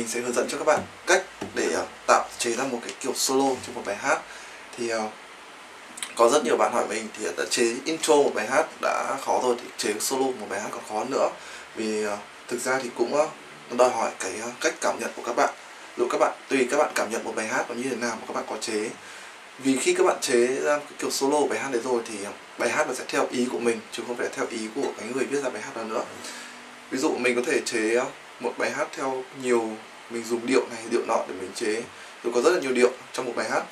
mình sẽ hướng dẫn cho các bạn cách để uh, tạo chế ra một cái kiểu solo cho một bài hát. Thì uh, có rất nhiều bạn hỏi mình thì đã chế intro một bài hát đã khó rồi thì chế solo một bài hát còn khó nữa. Vì uh, thực ra thì cũng uh, đòi hỏi cái uh, cách cảm nhận của các bạn. Dù các bạn tùy các bạn cảm nhận một bài hát nó như thế nào mà các bạn có chế. Vì khi các bạn chế ra cái kiểu solo bài hát đấy rồi thì bài hát nó sẽ theo ý của mình chứ không phải theo ý của cái người viết ra bài hát đó nữa. Ví dụ mình có thể chế một bài hát theo nhiều mình dùng điệu này điệu nọ để mình chế. Tôi có rất là nhiều điệu trong một bài hát.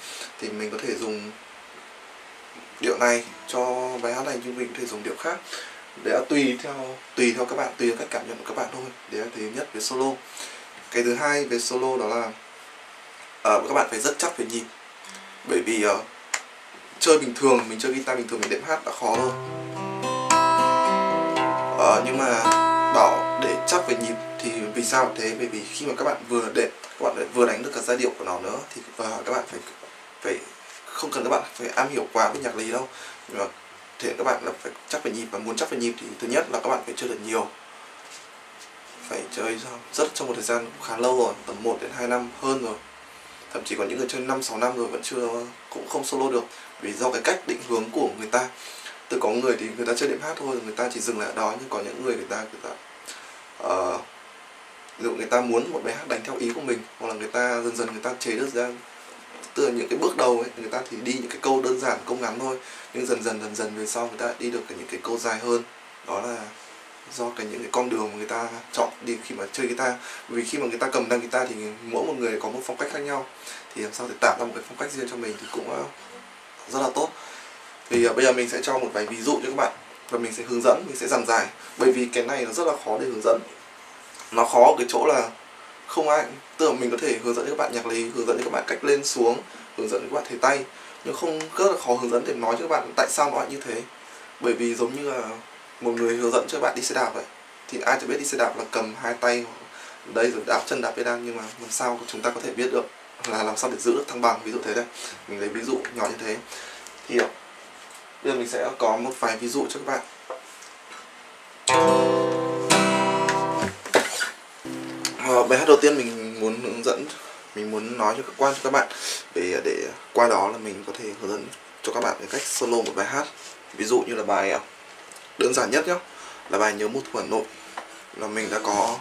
Thì mình có thể dùng điệu này cho bài hát này nhưng mình có thể dùng điệu khác. Để tùy theo tùy theo các bạn tùy theo cách cảm nhận của các bạn thôi. Đấy là thứ nhất về solo. Cái thứ hai về solo đó là uh, các bạn phải rất chắc về nhịp bởi vì uh, chơi bình thường mình chơi guitar bình thường mình đệm hát đã khó rồi uh, ờ, nhưng mà bảo để chắc về nhịp thì vì sao thế? Bởi vì khi mà các bạn vừa đệm các bạn lại vừa đánh được cả giai điệu của nó nữa thì và các bạn phải phải không cần các bạn phải am hiểu quá với nhạc lý đâu. Nhưng mà thể các bạn là phải chắc về nhịp và muốn chắc về nhịp thì thứ nhất là các bạn phải chơi được nhiều. Phải chơi rất trong một thời gian khá lâu rồi tầm 1 đến 2 năm hơn rồi. Thậm chí có những người chơi 5 6 năm rồi vẫn chưa cũng không solo được vì do cái cách định hướng của người ta. Từ có người thì người ta chơi đệm hát thôi người ta chỉ dừng lại ở đó nhưng có những người người ta người ta uh, ví dụ người ta muốn một bài hát đánh theo ý của mình, hoặc là người ta dần dần người ta chế được ra từ những cái bước đầu ấy người ta thì đi những cái câu đơn giản, câu ngắn thôi, nhưng dần dần dần dần về sau người ta đi được những cái câu dài hơn. Đó là do cái những cái con đường mà người ta chọn đi khi mà chơi guitar. Vì khi mà người ta cầm đàn guitar thì mỗi một người có một phong cách khác nhau. Thì làm sao để tạo ra một cái phong cách riêng cho mình thì cũng ờ, rất là tốt. Thì ờ, bây giờ mình sẽ cho một vài ví dụ cho các bạn và mình sẽ hướng dẫn, mình sẽ giảng giải. Bởi vì cái này nó rất là khó để hướng dẫn nó khó ở cái chỗ là không ai tưởng mình có thể hướng dẫn cho các bạn nhạc lý, hướng dẫn cho các bạn cách lên xuống, hướng dẫn cho các bạn thể tay. Nhưng không, rất là khó hướng dẫn để nói cho các bạn tại sao nó lại như thế. Bởi vì giống như là một người hướng dẫn cho các bạn đi xe đạp vậy, thì ai chẳng biết đi xe đạp là cầm hai tay đây rồi đạp chân, đạp pedal, nhưng mà làm sao chúng ta có thể biết được là làm sao để giữ được thăng bằng, ví dụ thế đây. Mình lấy ví dụ nhỏ như thế. Thì, bây giờ mình sẽ có một vài ví dụ cho các bạn. Đầu tiên mình muốn hướng dẫn mình muốn nói cho các quan cho các bạn về để qua đó là mình có thể hướng dẫn cho các bạn về cách solo một bài hát. Ví dụ như là bài à, đơn giản nhất nhá, là bài nhớ một thu Hà Nội. Là mình đã có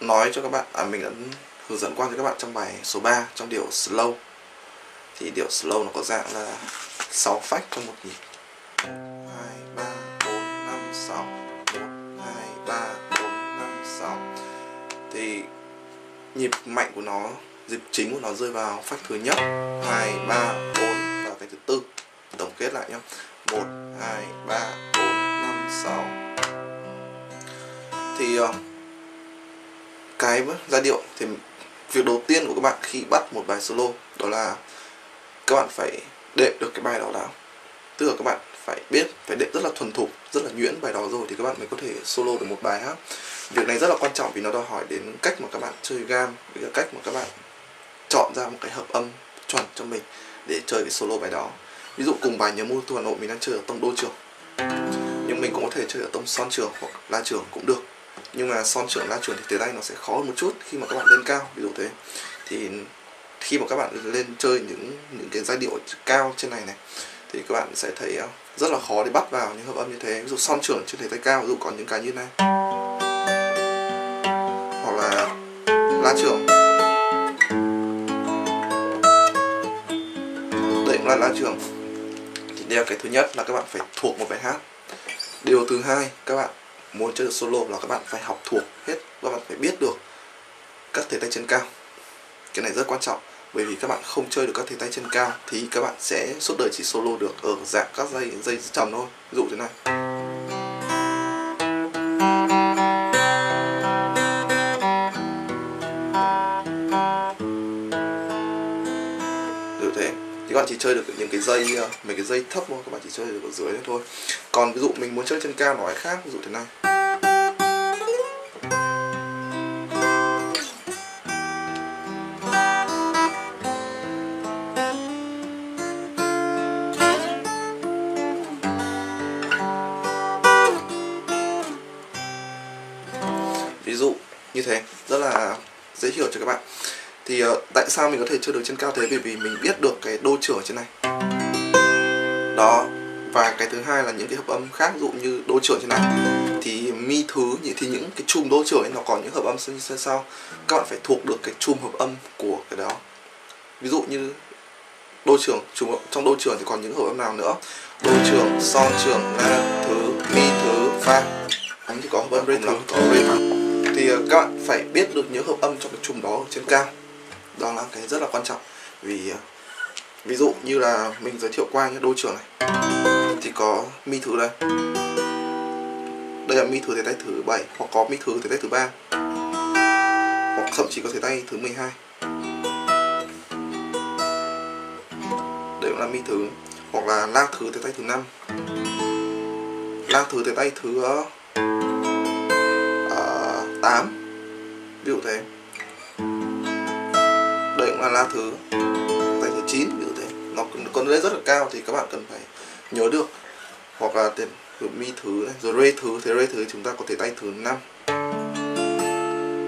nói cho các bạn à mình đã hướng dẫn qua cho các bạn trong bài số 3 trong điệu slow. Thì điệu slow nó có dạng là 6 phách trong một nhịp. 2 3 nhịp mạnh của nó, nhịp chính của nó rơi vào phách thứ nhất. 2 3 4 và cái thứ tư. Tổng kết lại nhé 1 2 3 4 5 6 thì ờ, cái giai điệu thì việc đầu tiên của các bạn khi bắt một bài solo đó là các bạn phải đệm được cái bài đó đã. Tức là các bạn phải biết, phải đệm rất là thuần thục, rất là nhuyễn bài đó rồi thì các bạn mới có thể solo được một bài hát việc này rất là quan trọng vì nó đòi hỏi đến cách mà các bạn chơi gam với cách mà các bạn chọn ra một cái hợp âm chuẩn cho mình để chơi cái solo bài đó. Ví dụ cùng bài nhớ môn thu hà nội mình đang chơi ở tông đô trường. Nhưng mình cũng có thể chơi ở tông son trường hoặc la trường cũng được. Nhưng mà son trưởng la trường thì tới đây nó sẽ khó hơn một chút khi mà các bạn lên cao, ví dụ thế. Thì khi mà các bạn lên chơi những những cái giai điệu cao trên này này, thì các bạn sẽ thấy ờ, rất là khó để bắt vào những hợp âm như thế. Ví dụ son trưởng trên thể tay cao, ví dụ có những cái như này hoặc là la trưởng đây cũng là la trưởng thì đây là cái thứ nhất là các bạn phải thuộc một bài hát. Điều thứ hai, các bạn muốn chơi được solo là các bạn phải học thuộc hết các bạn phải biết được các thể tay chân cao. Cái này rất quan trọng, bởi vì các bạn không chơi được các thể tay chân cao thì các bạn sẽ suốt đời chỉ solo được ở dạng các dây dây trầm thôi. Ví dụ thế này. Bạn chỉ chơi được những cái dây ờ, mấy cái dây thấp thôi, các bạn chỉ chơi được ở dưới thôi. Còn ví dụ mình muốn chơi chân cao nói khác, ví dụ thế này. Ví dụ như thế, rất là dễ hiểu cho các bạn thì uh, tại sao mình có thể chơi được trên cao thế? Bởi vì mình biết được cái đô trưởng trên này. Đó và cái thứ hai là những cái hợp âm khác dụ như đô trưởng trên này. Thì mi thứ thì những cái chùm đô trưởng ấy nó có những hợp âm như sau. Các bạn phải thuộc được cái chùm hợp âm của cái đó. Ví dụ như đô trưởng chùm trong đô trưởng thì còn những hợp âm nào nữa? Đô trưởng son trưởng la thứ mi thứ fa. Thì có hợp âm rê thẳng có rê thì uh, các bạn phải biết được những hợp âm trong cái chùm đó ở trên cao đó là cái rất là quan trọng. Vì ờ, ví dụ như là mình giới thiệu qua những đô trưởng này thì có mi thứ đây. Đây là mi thứ thể tay thứ 7 hoặc có mi thứ thể tay thứ ba hoặc thậm chí có thể tay thứ 12 đây cũng là mi thứ hoặc là la thứ thể tay thứ năm. La thứ thể tay thứ ờ, ờ, uh, 8 ví dụ thế cũng là la thứ. Tay thứ 9 ví dụ thế. Nó còn lên rất là cao thì các bạn cần phải nhớ được. Hoặc là tiền mi thứ này, rồi rê thứ. Thế rê thứ chúng ta có thể tay thứ 5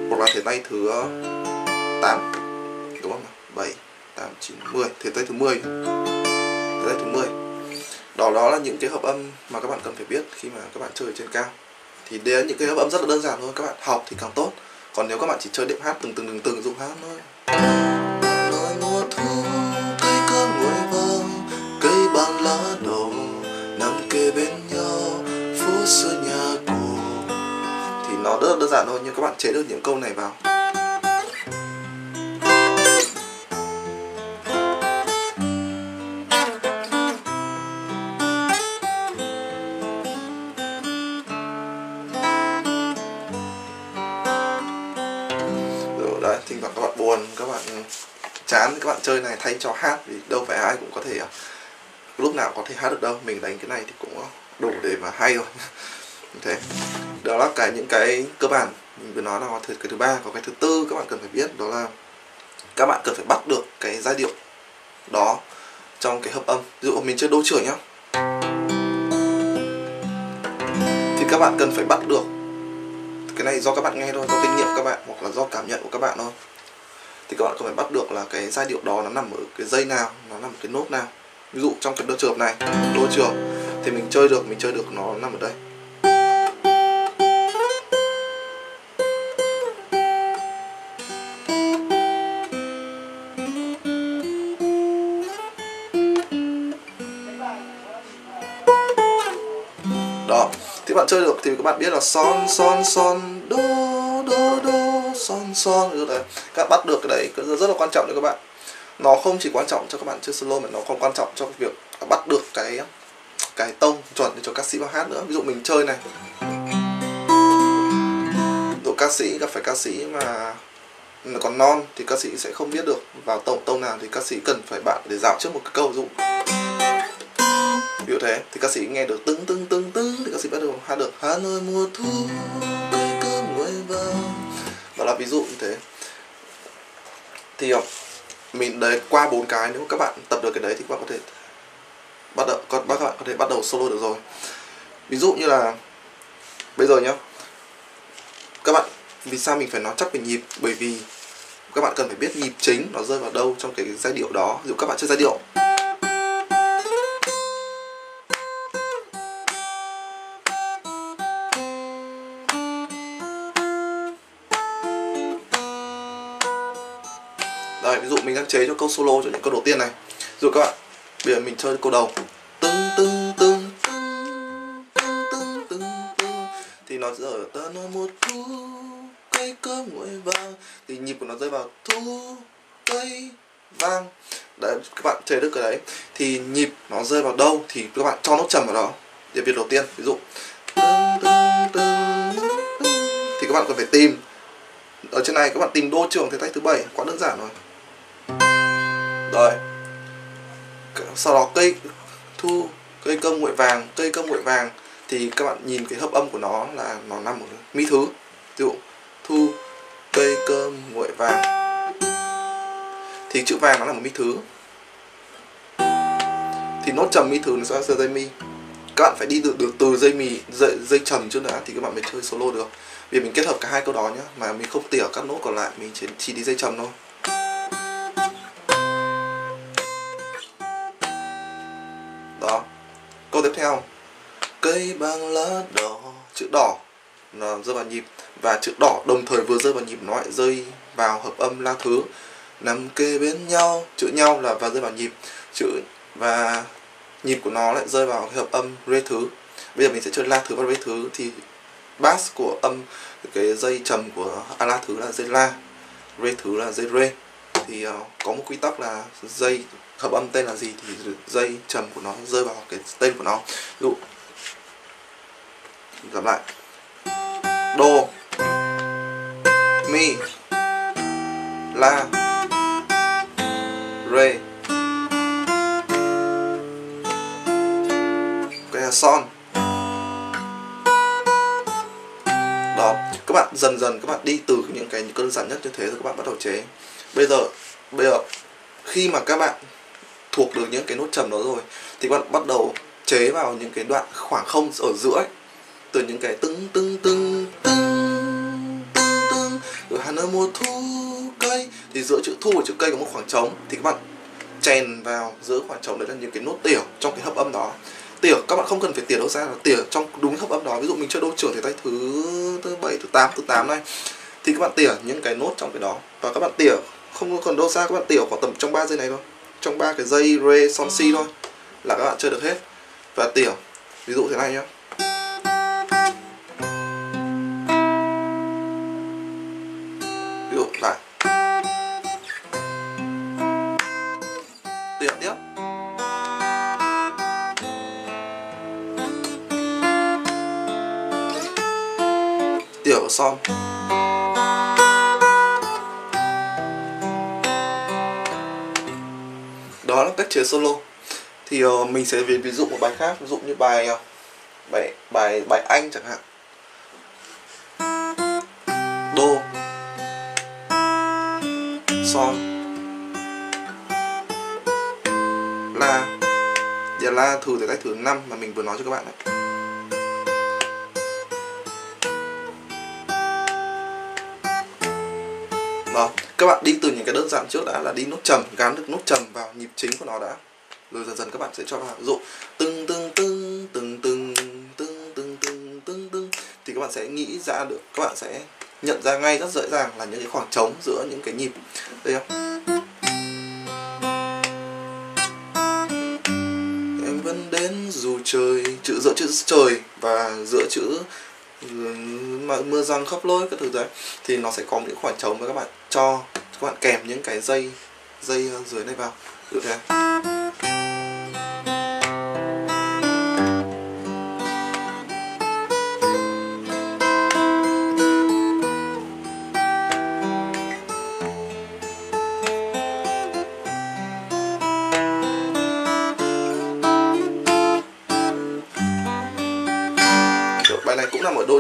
hoặc là thể tay thứ ờ, 8 đúng không 7 8 9 10 thể tay thứ 10 thể tay thứ 10 đó đó là những cái hợp âm mà các bạn cần phải biết khi mà các bạn chơi trên cao. Thì đây là những cái hợp âm rất là đơn giản thôi. Các bạn học thì càng tốt. Còn nếu các bạn chỉ chơi đệm hát từng từng từng từng dùng hát thôi. Rất là đơn giản thôi, nhưng các bạn chế được những câu này vào. Rồi, đấy, thỉnh thoảng các bạn buồn, các bạn chán các bạn chơi này, thay cho hát, vì đâu phải ai cũng có thể à, lúc nào có thể hát được đâu. Mình đánh cái này thì cũng đủ để mà hay rồi. Thế đó là cái những cái cơ bản. Mình vừa nói là thứ cái thứ ba, có cái thứ tư các bạn cần phải biết, đó là các bạn cần phải bắt được cái giai điệu đó trong cái hợp âm. Ví dụ mình chơi đô trưởng nhá. Thì các bạn cần phải bắt được cái này do các bạn nghe thôi, do kinh nghiệm các bạn, hoặc là do cảm nhận của các bạn thôi. Thì các bạn cần phải bắt được là cái giai điệu đó nó nằm ở cái dây nào, nó nằm ở cái nốt nào. Ví dụ trong cái đô trường này, đô trường, thì mình chơi được, mình chơi được nó nằm ở đây. Bạn chơi được thì các bạn biết là son son son đô đô đô son son. Rồi. Đấy các bạn bắt được cái đấy rất, rất là quan trọng cho các bạn. Nó không chỉ quan trọng cho các bạn chơi solo mà nó còn quan trọng cho việc bắt được cái cái tông chuẩn cho ca sĩ vào hát nữa. Ví dụ mình chơi này. Độ ca sĩ gặp phải ca sĩ mà còn non thì ca sĩ sẽ không biết được vào tổng tông nào thì ca sĩ cần phải bạn để dạo trước một cái câu. Ví dụ thế. Thì ca sĩ nghe được tưng tưng tưng tưng, thì ca sĩ bắt đầu hát được, Hà Nội mùa thu cây cơm nguội vàng. Đó là ví dụ như thế. Thì ờ, mình đấy, qua bốn cái, nếu các bạn tập được cái đấy thì các bạn có thể bắt đầu các bạn có thể bắt đầu solo được rồi. Ví dụ như là, bây giờ nhá, các bạn, vì sao mình phải nói chắc về nhịp? Bởi vì các bạn cần phải biết nhịp chính nó rơi vào đâu trong cái giai điệu đó. Ví dụ các bạn chơi giai điệu. Đây, ví dụ mình đang chế cho câu solo cho những câu đầu tiên này. Ví dụ các bạn, bây giờ mình chơi câu đầu. Tưng tưng tưng tưng tưng tưng tưng Thì nó ở ta nó một thu cây cơm nguội vàng. Thì nhịp của nó rơi vào thu cây vang Đấy, các bạn chơi được cái đấy. Thì nhịp nó rơi vào đâu thì các bạn cho nốt trầm vào đó. Để việc đầu tiên, ví dụ. Thì các bạn cần phải tìm. Ở trên này các bạn tìm đô trưởng thế tay thứ bảy. Quá đơn giản rồi rồi. Sau đó cây thu cây cơm nguội vàng cây cơm nguội vàng thì các bạn nhìn cái hợp âm của nó là nó nằm ở mi thứ. Ví dụ thu cây cơm nguội vàng. Thì chữ vàng nó là một mi thứ. Thì nốt trầm mi thứ nó sẽ rơi mi. Các bạn phải đi được, được từ dây mì dây, dây trầm trước đã thì các bạn mới chơi solo được. Vì mình kết hợp cả hai câu đó nhá mà mình không tỉa các nốt còn lại mình chỉ, chỉ đi dây trầm thôi. Cây bằng lá đỏ. Chữ đỏ nó rơi vào nhịp. Và chữ đỏ đồng thời vừa rơi vào nhịp nó lại rơi vào hợp âm la thứ. Nằm kê bên nhau chữ nhau là và rơi vào nhịp. Chữ và nhịp của nó lại rơi vào cái hợp âm rê thứ. Bây giờ mình sẽ chơi la thứ và rê thứ. Thì bass của âm cái dây trầm của a la thứ là dây la rê thứ là dây rê. Thì uh, có một quy tắc là dây hợp âm tên là gì thì dây trầm của nó rơi vào cái tên của nó. Ví dụ gặp lại. Đô. Mi. La. Rê cái là son. Đó, các bạn dần dần các bạn đi từ những cái những đơn giản nhất như thế rồi các bạn bắt đầu chế. Bây giờ bây giờ, khi mà các bạn thuộc được những cái nốt trầm đó rồi, thì các bạn bắt đầu chế vào những cái đoạn khoảng không ở giữa ấy từ những cái tưng tưng tưng tưng tưng tưng. Rồi hà nội mùa thu cây thì giữa chữ thu và chữ cây có một khoảng trống. Thì các bạn chèn vào giữa khoảng trống đấy là những cái nốt tỉa trong cái hợp âm đó. Tỉa các bạn không cần phải tỉa đâu ra là tỉa trong đúng hợp âm đó. Ví dụ mình chơi đô trưởng thì tay thứ thứ bảy thứ tám thứ tám này. Thì các bạn tỉa những cái nốt trong cái đó. Và các bạn tỉa không cần đâu xa các bạn tỉa khoảng tầm trong 3 giây này thôi. Trong ba cái dây re son si thôi là các bạn chơi được hết. Và tỉa ví dụ thế này nhá ví lại. Tuyển tiếp. Tiểu xong son. Đó là cách chế solo. Thì uh, mình sẽ ví, ví dụ một bài khác ví dụ như bài uh, bài bài bài anh chẳng hạn. Son la giờ la thử từ cách thứ năm mà mình vừa nói cho các bạn đấy đó các bạn đi từ những cái đơn giản trước đã là đi nốt trầm gắn được nốt trầm vào nhịp chính của nó đã rồi dần dần các bạn sẽ cho vào ví dụ từng tưng tưng tưng tưng tưng tưng tưng tưng tưng thì các bạn sẽ nghĩ ra được các bạn sẽ nhận ra ngay rất dễ dàng là những cái khoảng trống giữa những cái nhịp. Đây không? Em vẫn đến dù trời, chữ, giữa chữ trời và giữa chữ mà mưa răng khắp lối các thứ đấy, thì nó sẽ có những khoảng trống và các bạn cho, các bạn kèm những cái dây dây ờ, dưới này vào. Được dụ thế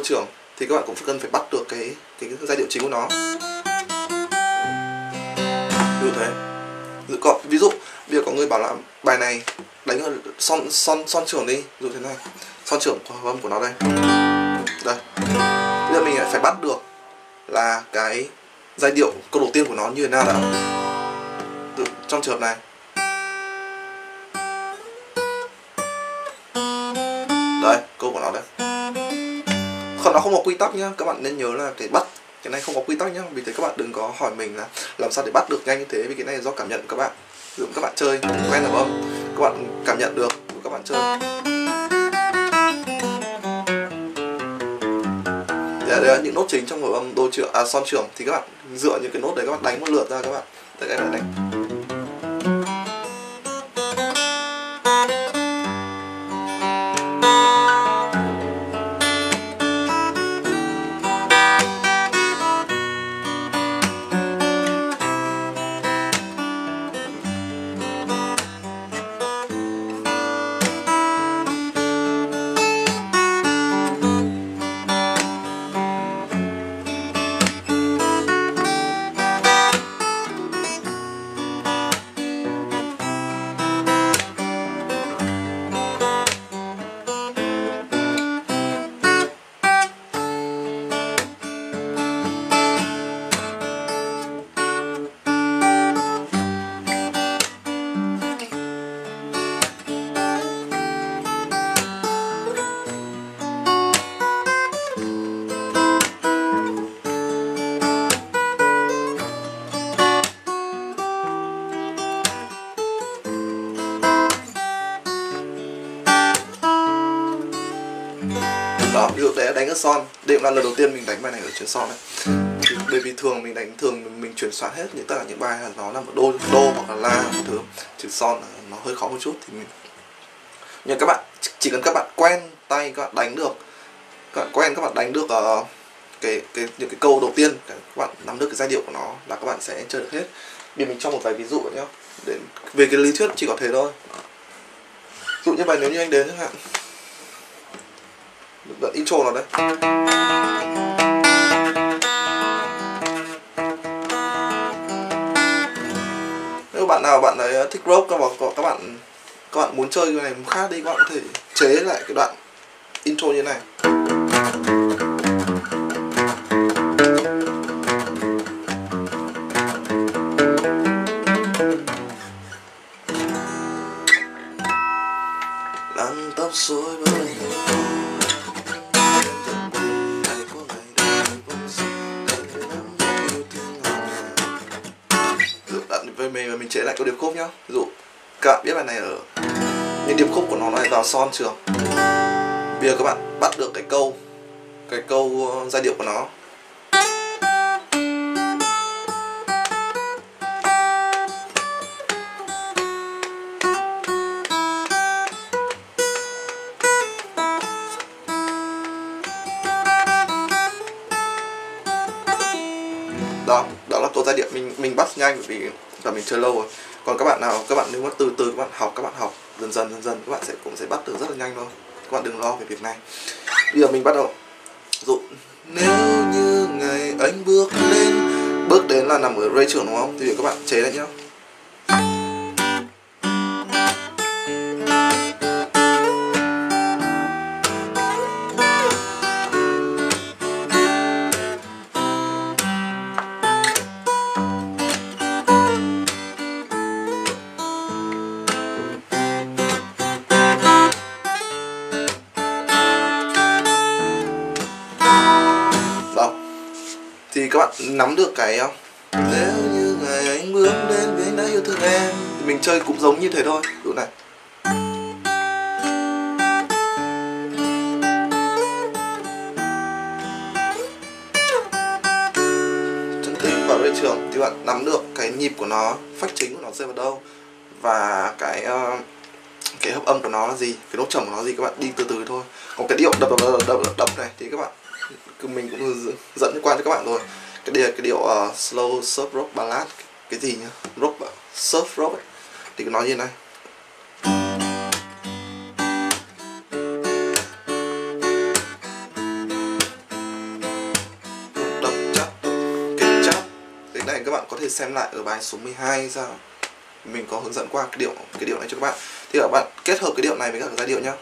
môi trường trưởng thì các bạn cũng cần phải bắt được cái cái, cái giai điệu chính của nó. Ví dụ thế. Ví dụ, có, ví dụ bây giờ có người bảo là bài này đánh ở son son son trưởng đi. Ví dụ thế này. Son trưởng của âm của nó đây. Đây. Bây giờ mình lại phải bắt được là cái giai điệu câu đầu tiên của nó như thế nào đã. Tự, trong trường hợp này. Đây câu của nó đây còn nó không có quy tắc nhá. Các bạn nên nhớ là để bắt, cái này không có quy tắc nhá. Vì thế các bạn đừng có hỏi mình là làm sao để bắt được nhanh như thế, vì cái này là do cảm nhận của các bạn. Ví dụ các bạn chơi quen hợp âm các bạn cảm nhận được, các bạn chơi. Dạ, đấy là những nốt chính trong hợp âm đô trưởng à son trưởng. Thì các bạn dựa những cái nốt đấy, các bạn đánh một lượt ra, các bạn. Tại cái này đánh. Ví son. Đây cũng là lần đầu tiên mình đánh bài này ở trên son đấy thì bởi vì thường mình đánh thường mình, mình chuyển soạn hết những tất cả những bài là nó là một đô đô hoặc là la một thứ. Chữ son nó hơi khó một chút thì mình nhưng các bạn chỉ cần các bạn quen tay các bạn đánh được các bạn quen các bạn đánh được uh, cái cái những cái câu đầu tiên các bạn nắm được cái giai điệu của nó là các bạn sẽ chơi được hết. Bây mình cho một vài ví dụ nhé để về cái lý thuyết chỉ có thế thôi. Ví dụ như bài nếu như anh đến chẳng hạn đoạn intro nó đấy nếu bạn nào, bạn ấy ờ, thích rock, các bạn các bạn các bạn muốn chơi cái này khác đi, các bạn có thể chế lại cái đoạn intro như này. Lăn tóc rối về mình và mình chế lại câu điệp khúc nhá. Ví dụ, các bạn biết bài này ở những điệp khúc của nó lại vào son trường bây giờ các bạn bắt được cái câu cái câu ờ, giai điệu của nó. Đó đó là câu giai điệu mình mình bắt nhanh vì và mình chơi lâu rồi. Còn các bạn nào, các bạn nếu mà từ từ các bạn học, các bạn học dần dần dần dần, các bạn sẽ cũng sẽ bắt được rất là nhanh thôi. Các bạn đừng lo về việc này. Bây giờ mình bắt đầu. Dụ, nếu như ngày anh bước lên, bước đến là nằm ở ray trưởng đúng không? Thì các bạn chế lại nhá. Nắm được cái không nếu như ngày anh bước đến vì anh đã yêu thương em thì mình chơi cũng giống như thế thôi. Đủ này. Chân thích vào đội trường, thì bạn nắm được cái nhịp của nó phách chính của nó rơi vào đâu và cái ờ, cái hợp âm của nó là gì cái nốt trầm của nó là gì các bạn đi từ từ thôi. Còn cái điệu đập đập đập đập, đập, này thì các bạn cứ mình cũng dẫn- dẫn qua cho các bạn rồi cái điệu cái điệu uh, ờ, slow surf rock ballad cái gì nhá? Rock surf rock ấy. thì cứ nói như này. Đập chắp cái chắp. Cái này các bạn có thể xem lại ở bài số 12 sao. Mình có hướng dẫn qua cái điệu cái điệu này cho các bạn. Thì các bạn kết hợp cái điệu này với các giai điệu nhá.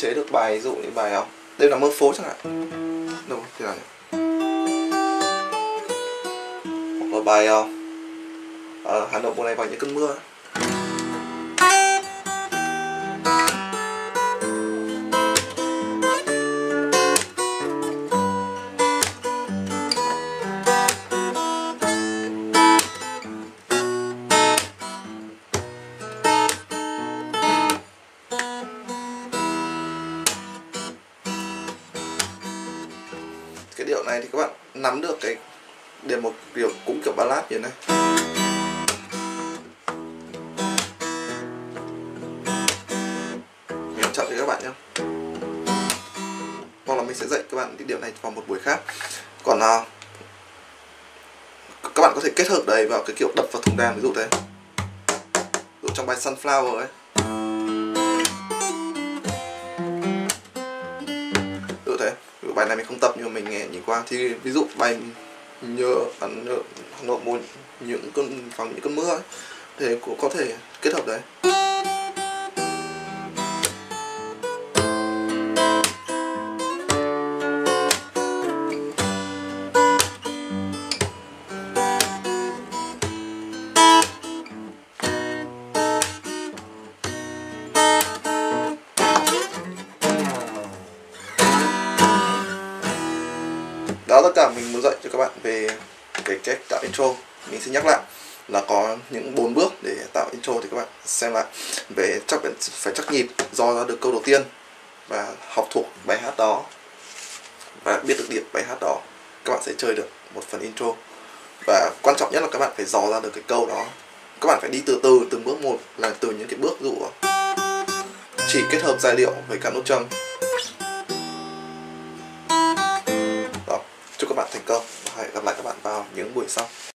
Chế được bài ví dụ như bài không đây là mơ phố chẳng hạn. Đúng thế nào nhỉ hoặc là bài uh, Hà Nội mùa này vào những cơn mưa. ấy. Nắm được cái để một kiểu cũng kiểu ballad như thế này. Mình chậm cho các bạn nhé hoặc là mình sẽ dạy các bạn cái điệu này vào một buổi khác. Còn à, các bạn có thể kết hợp đấy vào cái kiểu đập vào thùng đàn ví dụ thế. Ví dụ trong bài Sunflower ấy. Mình không tập nhưng mà mình nghe nhìn qua. Thì ví dụ bài nhớ ấn nhớ, Hà Nội một những cơn phòng những cơn mưa ấy thì cũng có thể kết hợp đấy. Đó, tất cả mình muốn dạy cho các bạn về cái cách tạo intro. Mình xin nhắc lại là có những bốn bước để tạo intro thì các bạn xem lại. Về chắc phải chắc nhịp, do ra được câu đầu tiên và học thuộc bài hát đó và biết được điểm bài hát đó, các bạn sẽ chơi được một phần intro. Và quan trọng nhất là các bạn phải dò ra được cái câu đó. Các bạn phải đi từ từ, từng bước một, là từ những cái bước dụ. Chỉ kết hợp giai điệu với cả nốt trầm các bạn thành công. Và hẹn gặp lại các bạn vào những buổi sau.